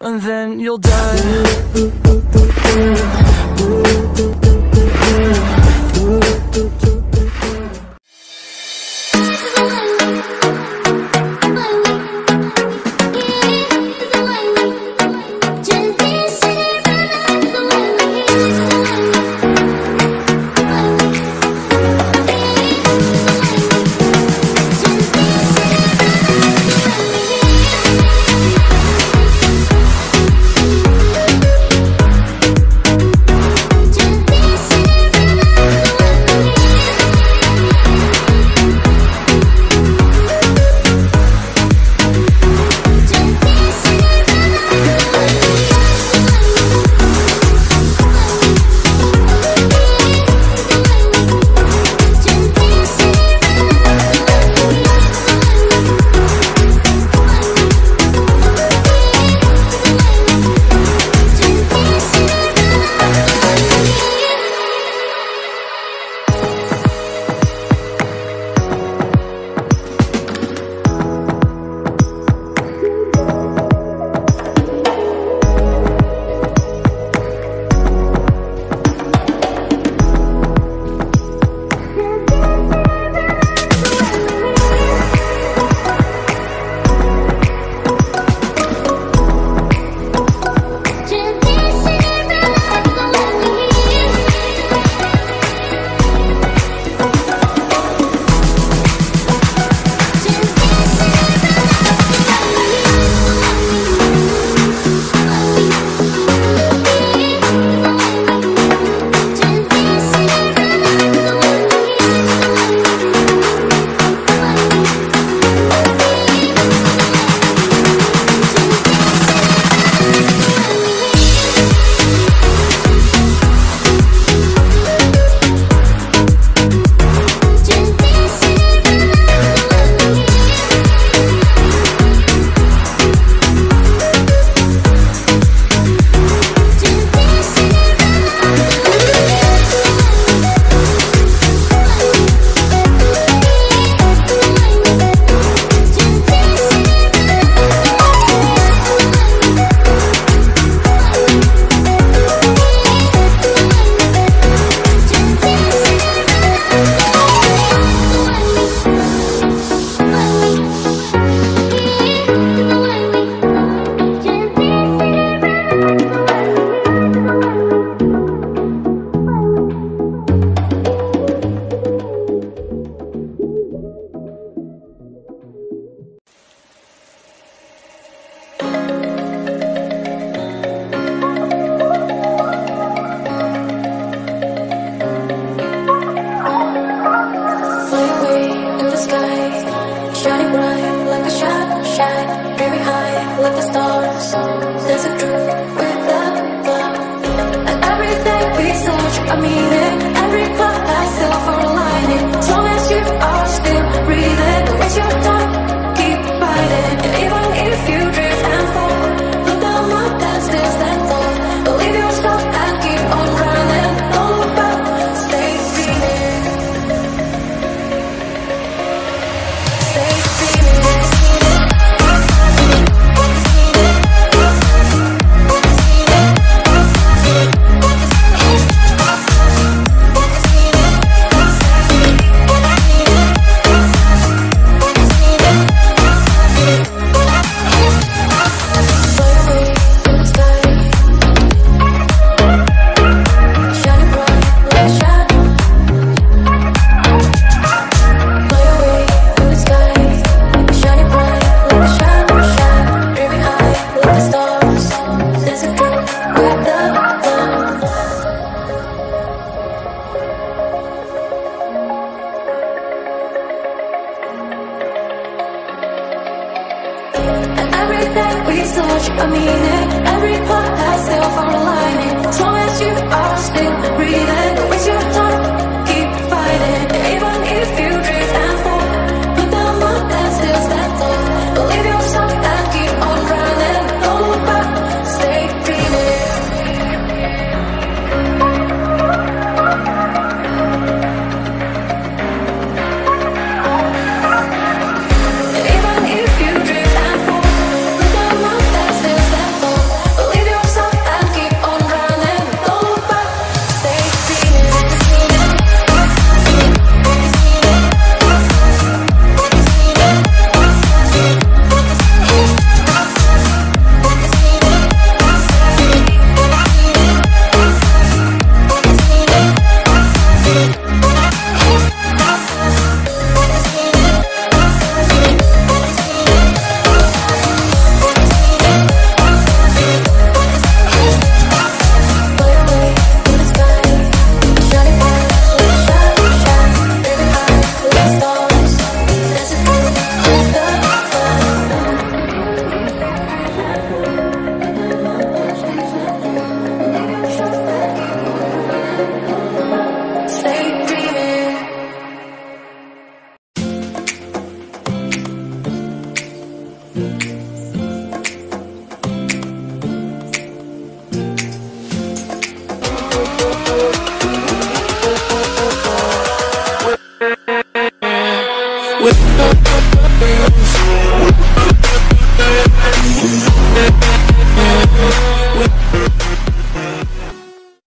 and then you'll die. Shining bright like a shadow shine very high like the stars. There's a truth with love, And everything we search, I mean it. that we search a meaning Every part has self-aligning. As long as you are still breathing with